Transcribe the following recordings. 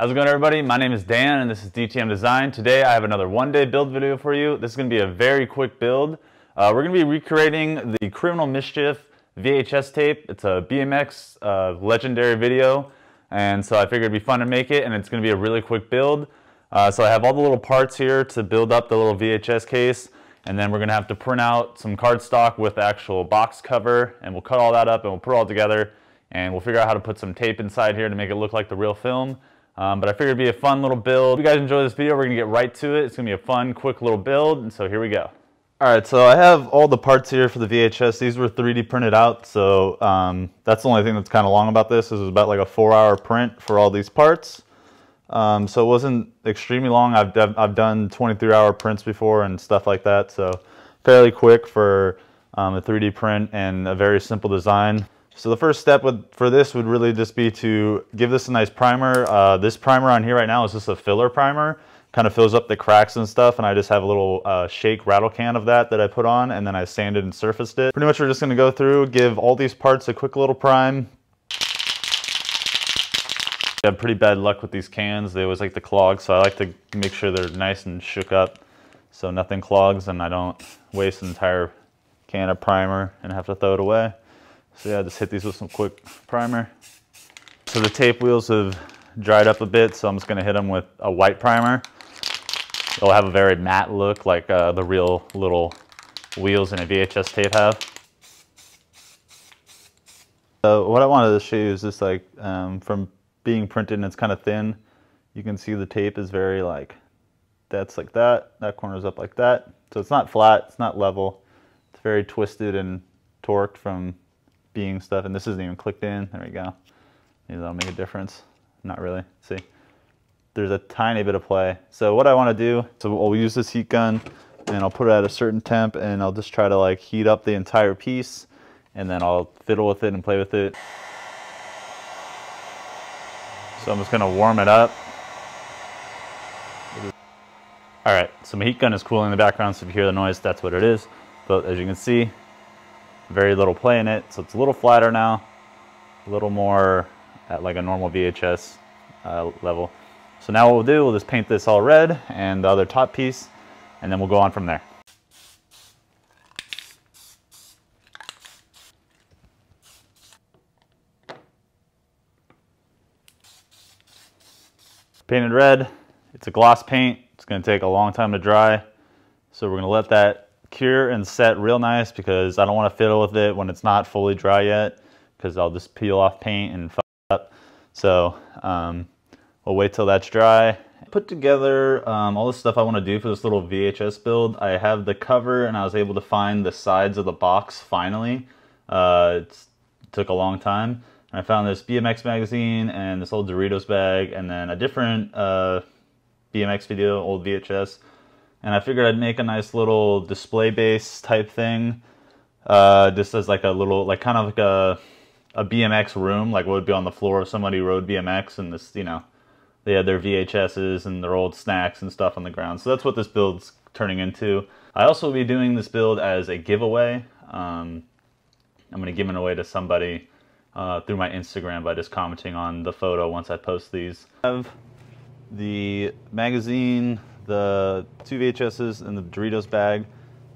How's it going everybody? My name is Dan and this is DTM Design. Today I have another one day build video for you. This is going to be a very quick build. Uh, we're going to be recreating the Criminal Mischief VHS tape. It's a BMX uh, legendary video and so I figured it'd be fun to make it and it's going to be a really quick build. Uh, so I have all the little parts here to build up the little VHS case and then we're going to have to print out some cardstock with the actual box cover and we'll cut all that up and we'll put it all together and we'll figure out how to put some tape inside here to make it look like the real film. Um, but I figured it'd be a fun little build. If you guys enjoy this video, we're gonna get right to it. It's gonna be a fun, quick little build, and so here we go. All right, so I have all the parts here for the VHS. These were 3D printed out, so um, that's the only thing that's kind of long about this. This was about like a four-hour print for all these parts. Um, so it wasn't extremely long. I've, I've done 23-hour prints before and stuff like that, so fairly quick for um, a 3D print and a very simple design. So the first step would, for this would really just be to give this a nice primer. Uh, this primer on here right now is just a filler primer. Kind of fills up the cracks and stuff and I just have a little uh, shake rattle can of that that I put on and then I sanded and surfaced it. Pretty much we're just going to go through, give all these parts a quick little prime. I have pretty bad luck with these cans. They always like to clog so I like to make sure they're nice and shook up so nothing clogs and I don't waste an entire can of primer and have to throw it away. So yeah, just hit these with some quick primer. So the tape wheels have dried up a bit, so I'm just gonna hit them with a white primer. It'll have a very matte look like uh, the real little wheels in a VHS tape have. So what I wanted to show you is just like um, from being printed and it's kind of thin, you can see the tape is very like, that's like that, that corner's up like that. So it's not flat, it's not level. It's very twisted and torqued from being stuff, and this isn't even clicked in. There we go. Maybe that'll make a difference. Not really. See, there's a tiny bit of play. So what I want to do, so I'll use this heat gun, and I'll put it at a certain temp, and I'll just try to like heat up the entire piece, and then I'll fiddle with it and play with it. So I'm just gonna warm it up. All right, so my heat gun is cooling in the background, so if you hear the noise, that's what it is. But as you can see, very little play in it, so it's a little flatter now, a little more at like a normal VHS uh, level. So now what we'll do, we'll just paint this all red and the other top piece, and then we'll go on from there. Painted red, it's a gloss paint. It's gonna take a long time to dry. So we're gonna let that cure and set real nice because I don't want to fiddle with it when it's not fully dry yet because I'll just peel off paint and fuck up. So um, we'll wait till that's dry. Put together um, all the stuff I want to do for this little VHS build. I have the cover and I was able to find the sides of the box finally. Uh, it took a long time. And I found this BMX magazine and this old Doritos bag and then a different uh, BMX video, old VHS and I figured I'd make a nice little display base type thing. Uh, just as like a little, like kind of like a, a BMX room, like what would be on the floor if somebody rode BMX and this, you know, they had their VHSs and their old snacks and stuff on the ground. So that's what this build's turning into. I also will be doing this build as a giveaway. Um, I'm going to give it away to somebody uh, through my Instagram by just commenting on the photo once I post these. I have the magazine, the two VHSs and the Doritos bag.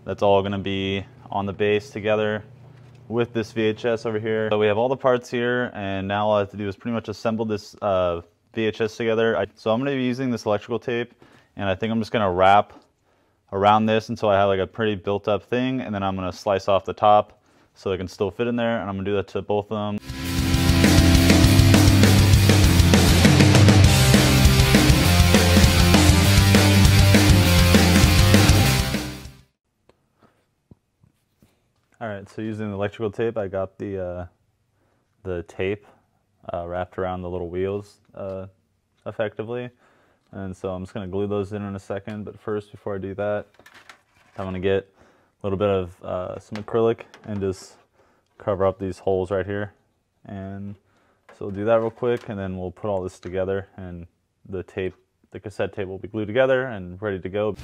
That's all going to be on the base together with this VHS over here. So we have all the parts here and now all I have to do is pretty much assemble this uh, VHS together. I, so I'm going to be using this electrical tape and I think I'm just going to wrap around this until I have like a pretty built up thing and then I'm going to slice off the top so it can still fit in there and I'm to do that to both of them. All right, so using the electrical tape, I got the uh, the tape uh, wrapped around the little wheels uh, effectively. And so I'm just gonna glue those in in a second, but first, before I do that, I'm gonna get a little bit of uh, some acrylic and just cover up these holes right here. And so we'll do that real quick, and then we'll put all this together, and the tape, the cassette tape will be glued together and ready to go.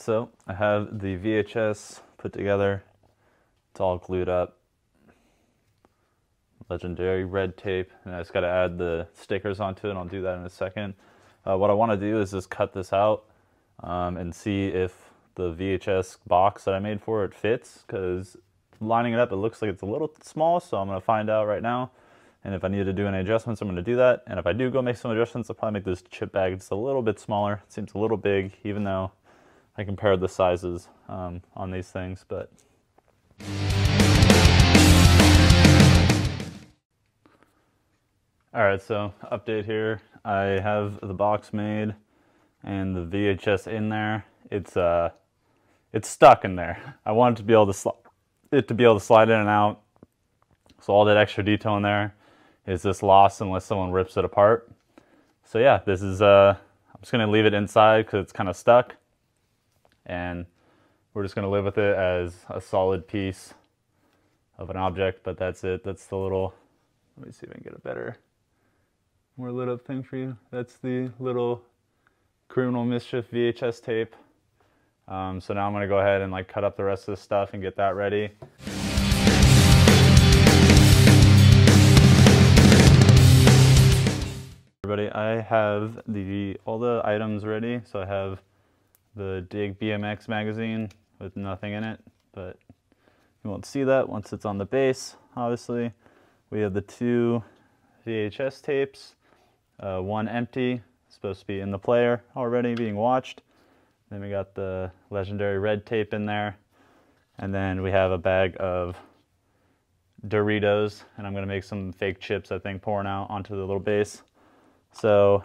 So I have the VHS put together. It's all glued up. Legendary red tape. And I just got to add the stickers onto it. I'll do that in a second. Uh, what I want to do is just cut this out um, and see if the VHS box that I made for it fits because lining it up, it looks like it's a little small, so I'm going to find out right now. And if I need to do any adjustments, I'm going to do that. And if I do go make some adjustments, I'll probably make this chip bag just a little bit smaller. It seems a little big, even though I compared the sizes um, on these things. But All right, so update here. I have the box made and the VHS in there. It's uh, it's stuck in there. I wanted to be able to it to be able to slide in and out. So all that extra detail in there is just lost unless someone rips it apart. So yeah, this is, uh, I'm just gonna leave it inside because it's kind of stuck. And we're just gonna live with it as a solid piece of an object, but that's it. That's the little, let me see if I can get a better, more lit up thing for you. That's the little Criminal Mischief VHS tape. Um, so now I'm gonna go ahead and like cut up the rest of the stuff and get that ready. Everybody, I have the all the items ready. So I have the Dig BMX magazine with nothing in it, but you won't see that once it's on the base, obviously. We have the two VHS tapes, uh, one empty, supposed to be in the player already being watched. Then we got the legendary red tape in there. And then we have a bag of Doritos, and I'm gonna make some fake chips, I think, pouring out onto the little base. So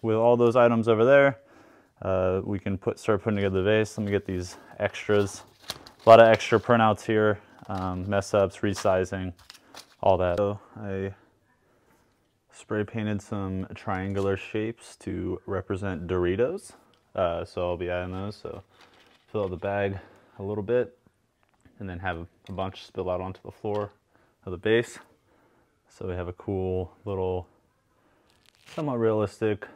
with all those items over there, uh, we can put start putting together the vase. Let me get these extras. A lot of extra printouts here, um, mess ups, resizing, all that. So I spray painted some triangular shapes to represent Doritos. Uh, so I'll be adding those. So fill out the bag a little bit and then have a bunch spill out onto the floor of the base. So we have a cool little, somewhat realistic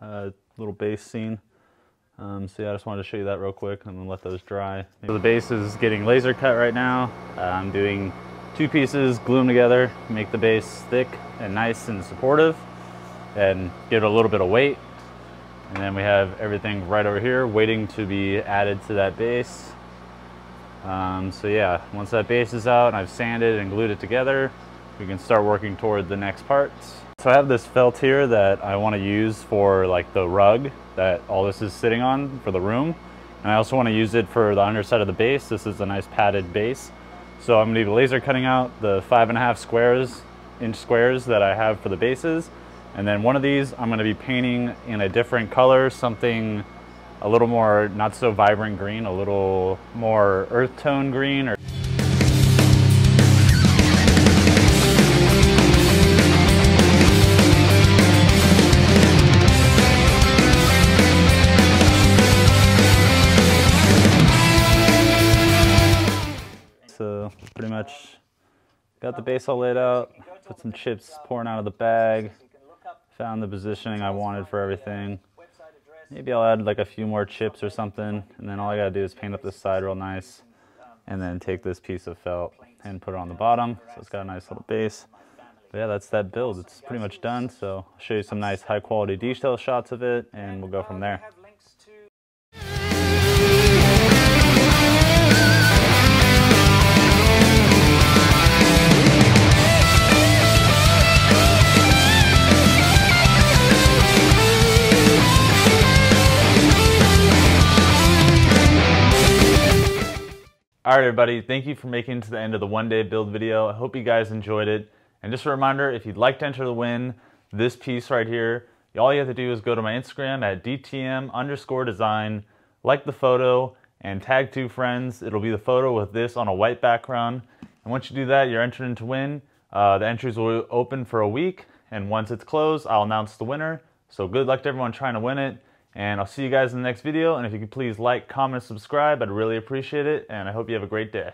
uh, little base scene. Um, so yeah, I just wanted to show you that real quick and then let those dry. So the base is getting laser cut right now. Uh, I'm doing two pieces, glue them together, make the base thick and nice and supportive and give it a little bit of weight and then we have everything right over here waiting to be added to that base. Um, so yeah, once that base is out and I've sanded and glued it together, we can start working toward the next parts. So I have this felt here that I want to use for like the rug that all this is sitting on for the room. And I also want to use it for the underside of the base. This is a nice padded base. So I'm going to be laser cutting out the five and a half squares, inch squares that I have for the bases and then one of these I'm gonna be painting in a different color, something a little more not so vibrant green, a little more earth tone green. Or the base all laid out, put some chips pouring out of the bag. Found the positioning I wanted for everything. Maybe I'll add like a few more chips or something, and then all I gotta do is paint up this side real nice, and then take this piece of felt and put it on the bottom, so it's got a nice little base. But yeah, that's that build. It's pretty much done, so I'll show you some nice high quality detail shots of it, and we'll go from there. All right, everybody, thank you for making it to the end of the one day build video. I hope you guys enjoyed it. And just a reminder, if you'd like to enter the win, this piece right here, all you have to do is go to my Instagram at DTM underscore design, like the photo, and tag two friends. It'll be the photo with this on a white background. And once you do that, you're entered to win. Uh, the entries will open for a week, and once it's closed, I'll announce the winner. So good luck to everyone trying to win it. And I'll see you guys in the next video. And if you could please like, comment, subscribe, I'd really appreciate it. And I hope you have a great day.